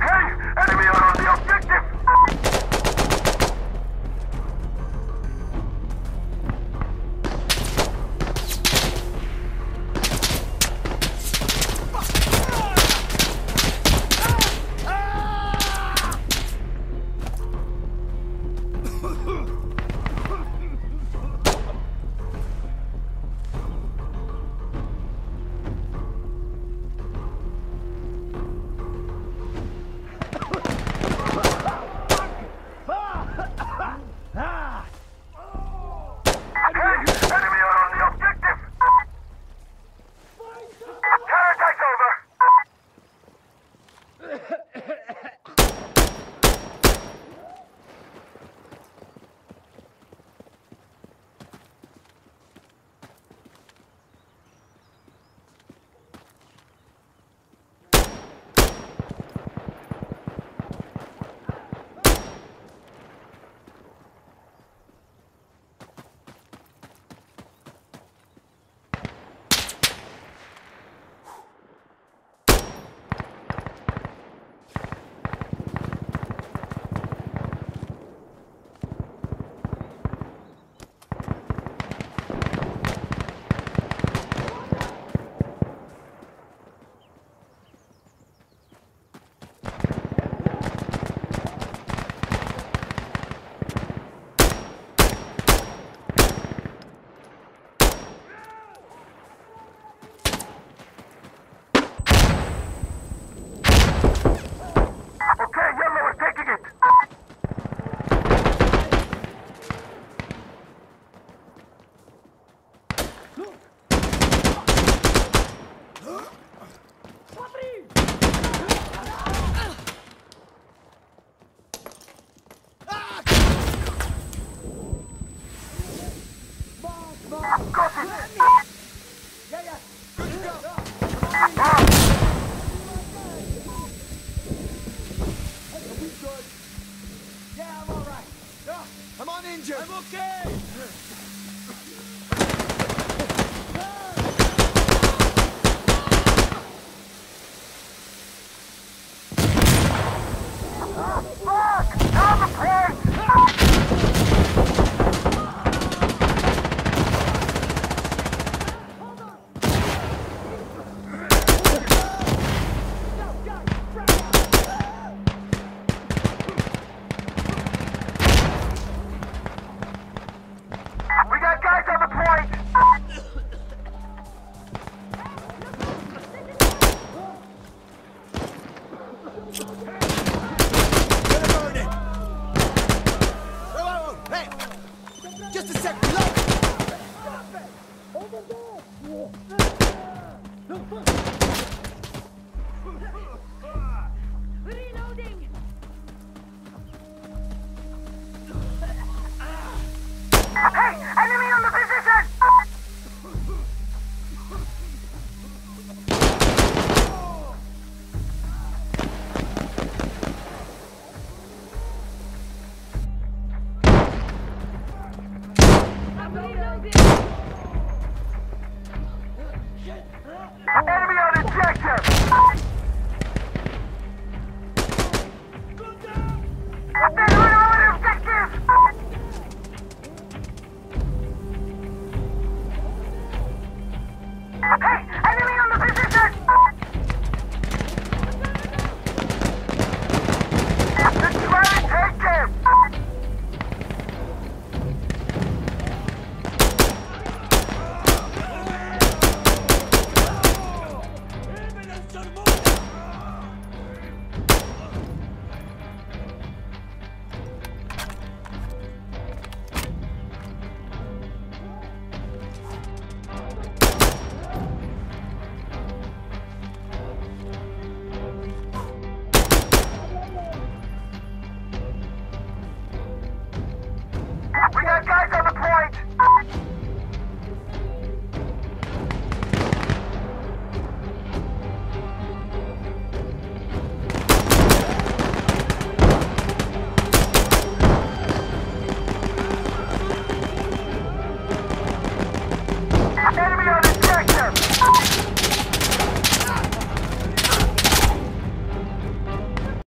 Hey! Enemy are on the objective! I'm uninjured. I'm okay. Fuck!